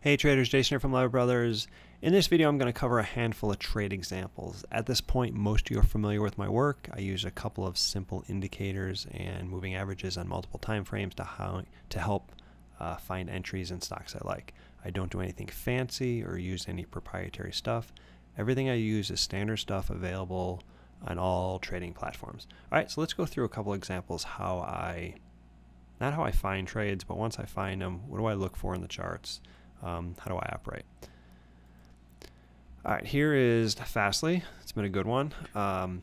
Hey traders, Jason here from Leavitt Brothers. In this video, I'm going to cover a handful of trade examples. At this point, most of you are familiar with my work. I use a couple of simple indicators and moving averages on multiple time frames to, how, to help uh, find entries in stocks I like. I don't do anything fancy or use any proprietary stuff. Everything I use is standard stuff available on all trading platforms. All right, so let's go through a couple examples how I, not how I find trades, but once I find them, what do I look for in the charts? Um, how do I operate? All right, here is Fastly. It's been a good one. Um,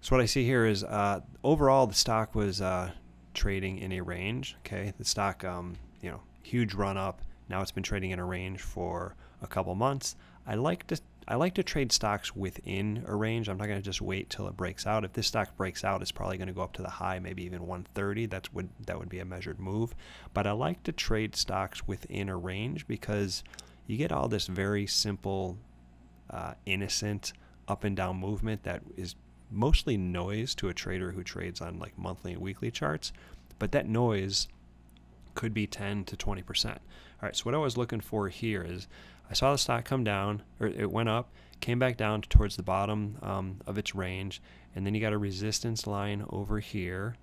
so what I see here is uh, overall the stock was uh, trading in a range. Okay, the stock, um, you know, huge run up. Now it's been trading in a range for a couple months. I like to I like to trade stocks within a range. I'm not going to just wait till it breaks out. If this stock breaks out, it's probably going to go up to the high, maybe even 130. That's would that would be a measured move. But I like to trade stocks within a range because you get all this very simple, uh, innocent up and down movement that is mostly noise to a trader who trades on like monthly and weekly charts. But that noise could be 10 to 20 percent. All right. So what I was looking for here is I saw the stock come down, or it went up, came back down towards the bottom um, of its range, and then you got a resistance line over here.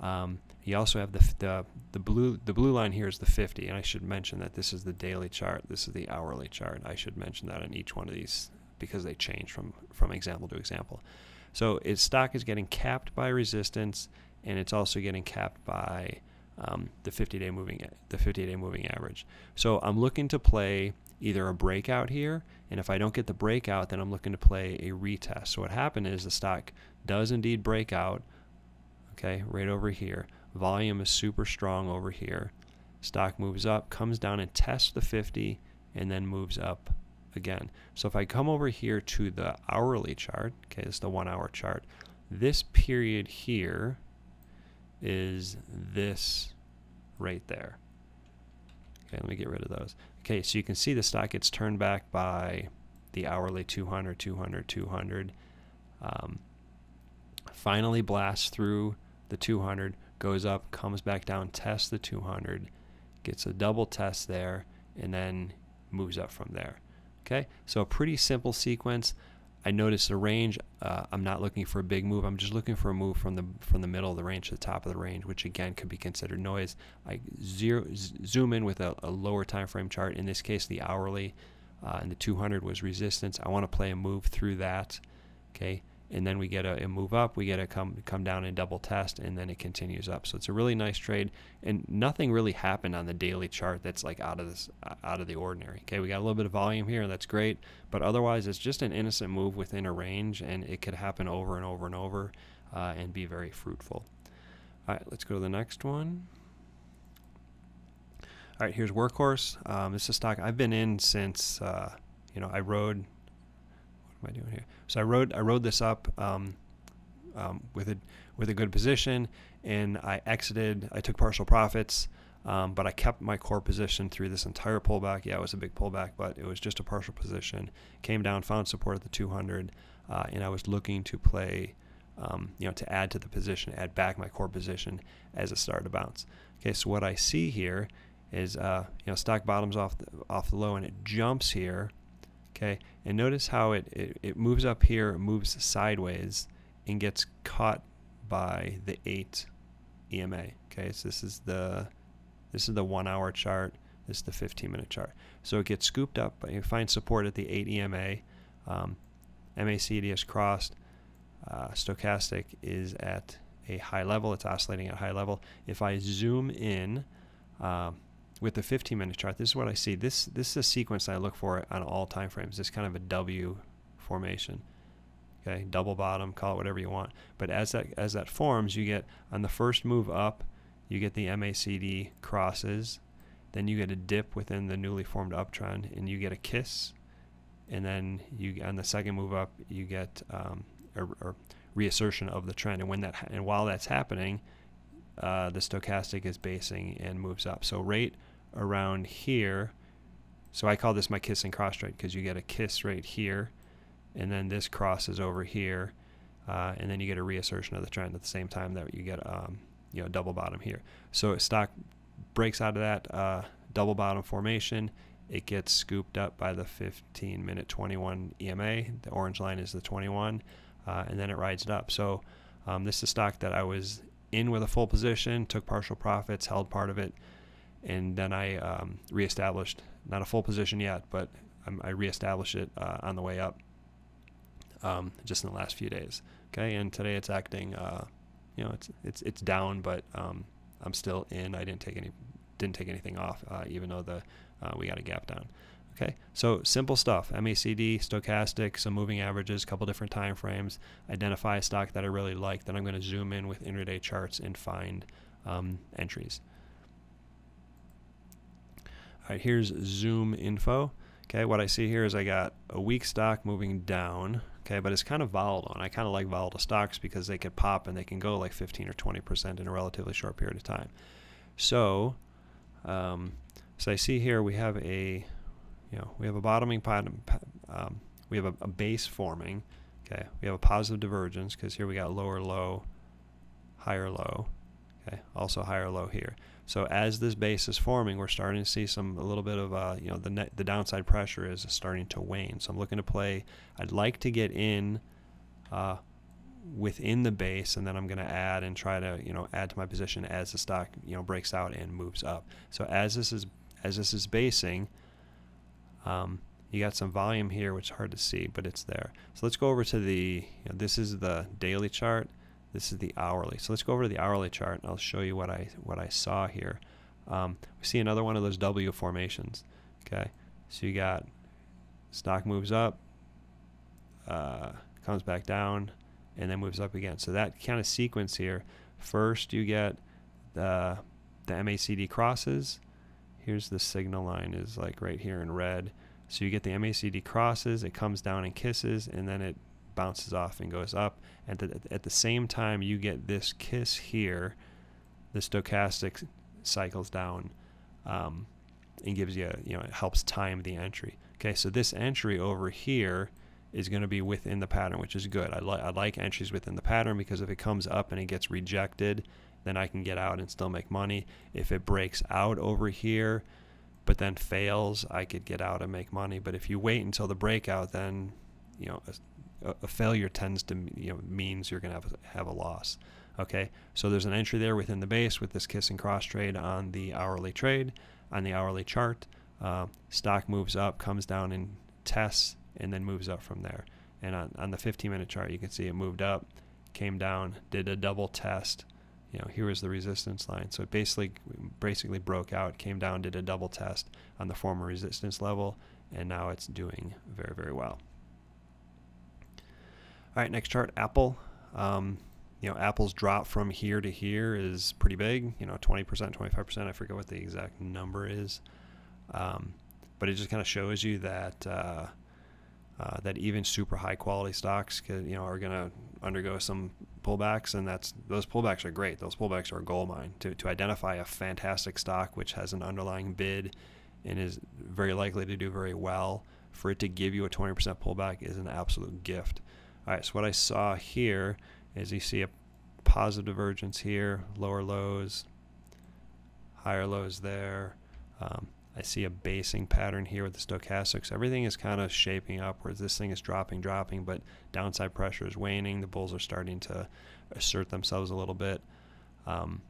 Um, you also have the, the the blue the blue line here is the 50, and I should mention that this is the daily chart. This is the hourly chart. I should mention that in each one of these because they change from from example to example. So its stock is getting capped by resistance, and it's also getting capped by um, the 50-day moving the 50-day moving average. So I'm looking to play either a breakout here, and if I don't get the breakout, then I'm looking to play a retest. So what happened is the stock does indeed break out, okay, right over here. Volume is super strong over here. Stock moves up, comes down and tests the 50, and then moves up again. So if I come over here to the hourly chart, okay, this is the one hour chart, this period here is this right there. Okay, let me get rid of those. Okay, so you can see the stock gets turned back by the hourly 200, 200, 200. Um, finally blasts through the 200, goes up, comes back down, tests the 200, gets a double test there, and then moves up from there. Okay, so a pretty simple sequence. I notice the range. Uh, I'm not looking for a big move. I'm just looking for a move from the from the middle of the range to the top of the range, which again could be considered noise. I zero, zoom in with a, a, lower time frame chart. In this case, the hourly uh, and the 200 was resistance. I want to play a move through that. Okay, and then we get a, a, move up, we get a come come down and double test, and then it continues up. So it's a really nice trade, and nothing really happened on the daily chart that's like out of this out of the ordinary. Okay, we got a little bit of volume here, and that's great, but otherwise it's just an innocent move within a range, and it could happen over and over and over, uh, and be very fruitful. All right, let's go to the next one. All right, here's Workhorse. Um, this is a stock I've been in since uh, you know I rode am I doing here? So I rode I rode this up um, um, with a with a good position, and I exited. I took partial profits, um, but I kept my core position through this entire pullback. Yeah, it was a big pullback, but it was just a partial position. Came down, found support at the 200, uh, and I was looking to play. Um, you know, to add to the position, add back my core position as it started to bounce. Okay, so what I see here is, uh, you know, stock bottoms off the, off the low and it jumps here Okay, and notice how it, it, it moves up here, moves sideways, and gets caught by the 8 EMA. Okay, so this is the this is the one hour chart. This is the 15 minute chart. So it gets scooped up, but you find support at the 8 EMA. Um, MACD is crossed. Uh, stochastic is at a high level. It's oscillating at a high level. If I zoom in, uh, with the 15 minute chart, this is what I see. This this is a sequence I look for on all time frames. This kind of a W formation. Okay, double bottom, call it whatever you want. But as that as that forms, you get on the first move up, you get the MACD crosses, then you get a dip within the newly formed uptrend, and you get a kiss, and then you on the second move up, you get um, a, a reassertion of the trend. And when that and while that's happening, uh, the stochastic is basing and moves up. So rate around here. So I call this my kiss and cross trade because you get a kiss right here, and then this crosses over here, uh, and then you get a reassertion of the trend at the same time that you get um, you know double bottom here. So stock breaks out of that uh, double bottom formation. It gets scooped up by the 15 minute 21 EMA. The orange line is the 21, uh, and then it rides it up. So um, this is stock that I was in with a full position, took partial profits, held part of it, and then I um, reestablished not a full position yet, but um, I reestablished it uh, on the way up um, just in the last few days. Okay, and today it's acting, uh, you know, it's it's it's down, but um, I'm still in. I didn't take any didn't take anything off, uh, even though the uh, we got a gap down. Okay, so simple stuff: MACD, stochastic, some moving averages, couple different time frames. Identify a stock that I really like. Then I'm going to zoom in with intraday charts and find um, entries. Right, here's ZoomInfo. Okay, what I see here is I got a weak stock moving down. Okay, but it's kind of volatile, and I kind of like volatile stocks because they can pop and they can go like 15 or 20 percent in a relatively short period of time. So, um, so I see here we have a, you know, we have a bottoming pattern. Um, we have a, a base forming. Okay, we have a positive divergence because here we got lower low, higher low. Okay, also higher low here. So as this base is forming, we're starting to see some a little bit of uh, you know the net, the downside pressure is starting to wane. So I'm looking to play. I'd like to get in uh, within the base, and then I'm going to add and try to you know add to my position as the stock you know breaks out and moves up. So as this is as this is basing, um, you got some volume here, which is hard to see, but it's there. So let's go over to the. You know, this is the daily chart this is the hourly. So let's go over to the hourly chart and I'll show you what I what I saw here. Um, we see another one of those W formations. Okay, so you got stock moves up, uh, comes back down, and then moves up again. So that kind of sequence here. First, you get the the MACD crosses. Here's the signal line is like right here in red. So you get the MACD crosses, it comes down and kisses, and then it bounces off and goes up. And at the same time, you get this kiss here, the stochastic cycles down um, and gives you, you know, it helps time the entry. Okay, so this entry over here is going to be within the pattern, which is good. I, li I like entries within the pattern because if it comes up and it gets rejected, then I can get out and still make money. If it breaks out over here, but then fails, I could get out and make money. But if you wait until the breakout, then you know a, failure tends to you know means you're going to have a, have a loss. Okay, so there's an entry there within the base with this kiss and cross trade on the hourly trade on the hourly chart. Uh, stock moves up, comes down and tests, and then moves up from there. And on, on the 15 minute chart, you can see it moved up, came down, did a double test. You know, here was the resistance line. So it basically basically broke out, came down, did a double test on the former resistance level, and now it's doing very, very well. All right, next chart, Apple. Um, you know, Apple's drop from here to here is pretty big. You know, 20%, 25%. I forget what the exact number is, um, but it just kind of shows you that uh, uh, that even super high quality stocks, you know, are going to undergo some pullbacks, and that's those pullbacks are great. Those pullbacks are a gold mine to to identify a fantastic stock which has an underlying bid and is very likely to do very well. For it to give you a 20% pullback is an absolute gift. All right, so what I saw here is you see a positive divergence here, lower lows, higher lows there. Um, I see a basing pattern here with the stochastics. Everything is kind of shaping upwards. This thing is dropping, dropping, but downside pressure is waning. The bulls are starting to assert themselves a little bit. Um,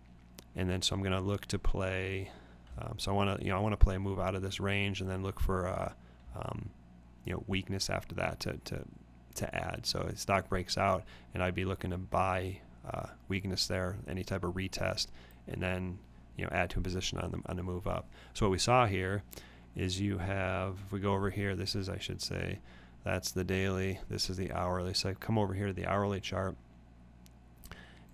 and then so I'm going to look to play. Um, so I want to, you know, I want to play a move out of this range and then look for, uh, um, you know, weakness after that to, to to add. So a stock breaks out, and I'd be looking to buy uh, weakness there, any type of retest, and then you know add to a position on the on the move up. So what we saw here is you have if we go over here, this is I should say that's the daily, this is the hourly. So I come over here to the hourly chart,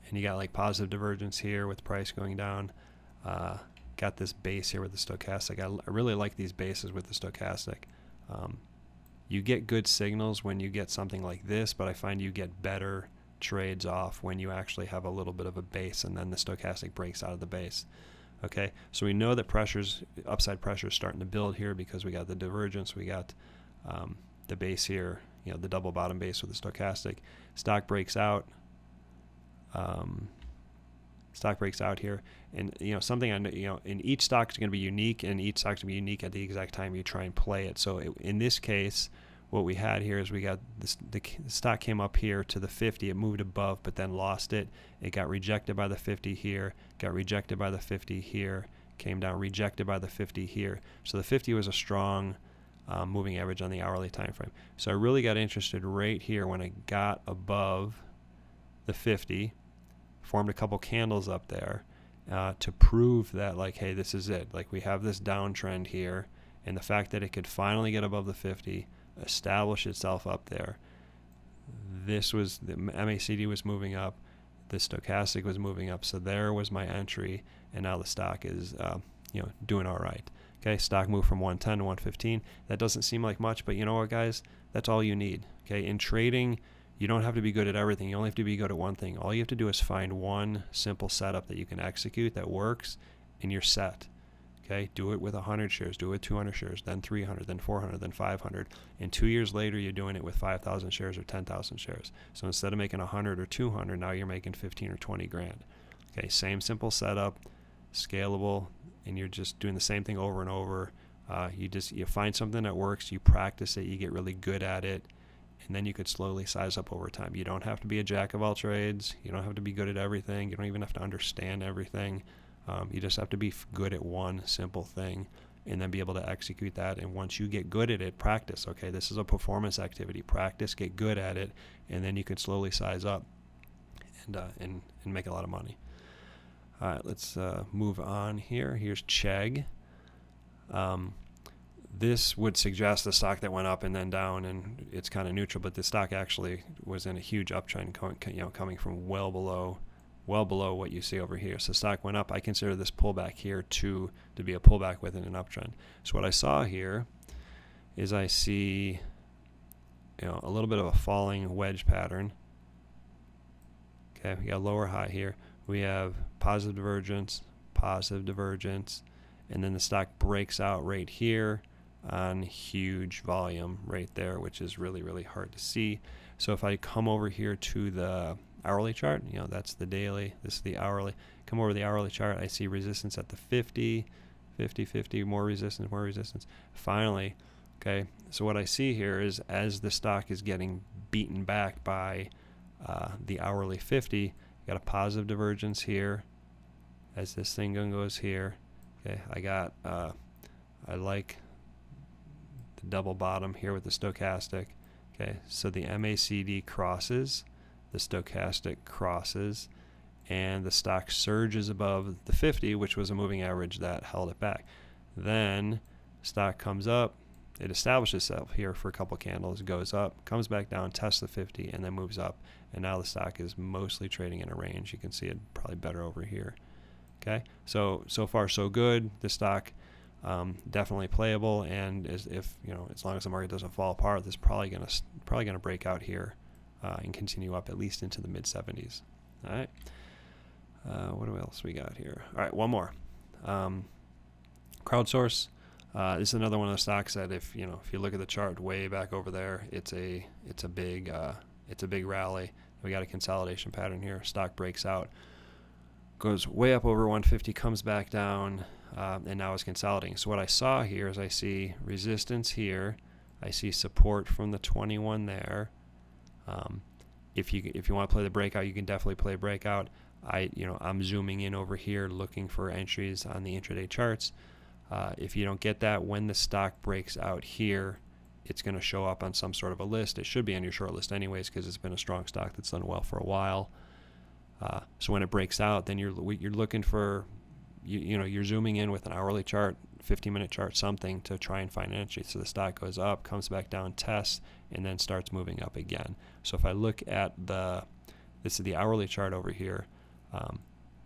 and you got like positive divergence here with price going down. Uh, got this base here with the stochastic. I, I really like these bases with the stochastic. Um, you get good signals when you get something like this, but I find you get better trades off when you actually have a little bit of a base and then the stochastic breaks out of the base. Okay, so we know that pressures, upside pressure is starting to build here because we got the divergence, we got um, the base here, you know, the double bottom base with the stochastic. Stock breaks out. Um, stock breaks out here, and you know something I you know in each stock is going to be unique, and each stock going to be unique at the exact time you try and play it. So it, in this case, what we had here is we got this, the stock came up here to the 50, it moved above, but then lost it. It got rejected by the 50 here, got rejected by the 50 here, came down, rejected by the 50 here. So the 50 was a strong. Um, moving average on the hourly time frame. So I really got interested right here when I got above the 50 formed a couple candles up there uh, to prove that like hey this is it. Like we have this downtrend here and the fact that it could finally get above the 50 establish itself up there. This was the MACD was moving up the stochastic was moving up so there was my entry and now the stock is uh, you know doing all right. Okay stock moved from 110 to 115 that doesn't seem like much but you know what guys? That's all you need. Okay in trading you don't have to be good at everything. You only have to be good at one thing. All you have to do is find one simple setup that you can execute that works, and you're set. Okay, do it with 100 shares, do it with 200 shares, then 300, then 400, then 500. And two years later, you're doing it with 5,000 shares or 10,000 shares. So instead of making 100 or 200, now you're making 15 or 20 grand. Okay, same simple setup, scalable, and you're just doing the same thing over and over. Uh, you just you find something that works, you practice it, you get really good at it, and then you could slowly size up over time. You don't have to be a jack of all trades. You don't have to be good at everything. You don't even have to understand everything. Um, you just have to be good at one simple thing and then be able to execute that. And once you get good at it, practice. Okay, this is a performance activity. Practice, get good at it, and then you can slowly size up and uh, and and make a lot of money. All right, let's uh, move on here. Here's Chegg. Um, this would suggest the stock that went up and then down and it's kind of neutral but the stock actually was in a huge uptrend you know coming from well below well below what you see over here. So stock went up. I consider this pullback here to to be a pullback within an uptrend. So what i saw here is i see you know a little bit of a falling wedge pattern. Okay we got lower high here. We have positive divergence positive divergence and then the stock breaks out right here on huge volume right there, which is really, really hard to see. So if I come over here to the hourly chart, you know, that's the daily, this is the hourly. Come over the hourly chart, I see resistance at the 50, 50, 50, more resistance, more resistance. Finally, okay, so what I see here is as the stock is getting beaten back by uh, the hourly 50, got a positive divergence here as this thing goes here. Okay, I got, uh, I like double bottom here with the stochastic. Okay, so the MACD crosses, the stochastic crosses, and the stock surges above the 50, which was a moving average that held it back. Then stock comes up, it establishes itself here for a couple candles, goes up, comes back down, tests the 50, and then moves up. And now the stock is mostly trading in a range. You can see it probably better over here. Okay, so so far so good. The stock um, definitely playable. And as if you know, as long as the market doesn't fall apart, this is probably gonna probably gonna break out here uh, and continue up at least into the mid 70s. All right. Uh, what else we got here? All right, one more. Um, CrowdStrike. Uh, this is another one of the stocks that if you know if you look at the chart way back over there, it's a it's a big uh, it's a big rally. We got a consolidation pattern here. Stock breaks out, goes way up over 150, comes back down, uh, and now it's consolidating. So what I saw here is I see resistance here, I see support from the 21 there. Um, if you if you want to play the breakout, you can definitely play breakout. I you know I'm zooming in over here looking for entries on the intraday charts. Uh, if you don't get that when the stock breaks out here, it's going to show up on some sort of a list. It should be on your short list anyways because it's been a strong stock that's done well for a while. Uh, so when it breaks out, then you're you're looking for you, you know you're zooming in with an hourly chart 15 minute chart something to try and find entry so the stock goes up comes back down tests and then starts moving up again. So if I look at the this is the hourly chart over here um,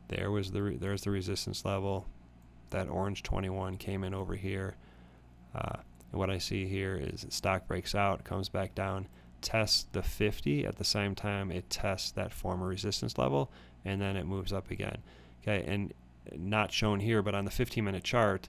there was the there's the resistance level. That orange 21 came in over here. Uh, and what I see here is stock breaks out comes back down tests the 50 at the same time it tests that former resistance level and then it moves up again. Okay and not shown here, but on the 15 minute chart,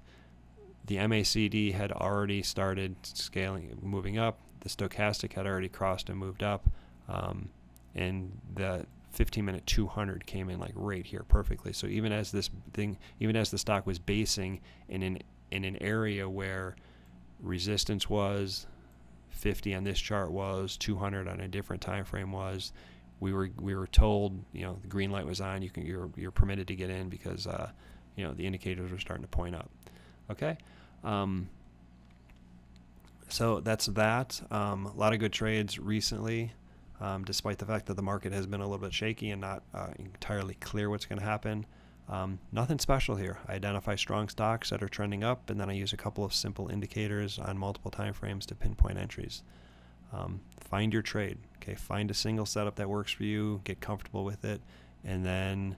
the MACD had already started scaling, moving up. The stochastic had already crossed and moved up. Um, and the 15 minute 200 came in like right here perfectly. So even as this thing, even as the stock was basing in an in an area where resistance was 50 on this chart was 200 on a different time frame was we were we were told you know the green light was on you can you're you're permitted to get in because uh, you know the indicators were starting to point up okay um, so that's that um, a lot of good trades recently um, despite the fact that the market has been a little bit shaky and not uh, entirely clear what's going to happen um, nothing special here. I identify strong stocks that are trending up, and then I use a couple of simple indicators on multiple time frames to pinpoint entries. Um, find your trade. Okay, find a single setup that works for you. Get comfortable with it, and then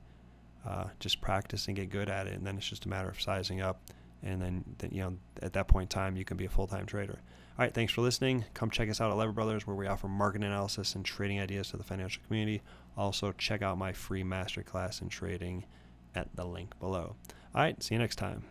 uh, just practice and get good at it. And then it's just a matter of sizing up. And then, then you know, at that point in time, you can be a full-time trader. All right, thanks for listening. Come check us out at Leavitt Brothers, where we offer market analysis and trading ideas to the financial community. Also, check out my free masterclass in trading at the link below. All right, see you next time.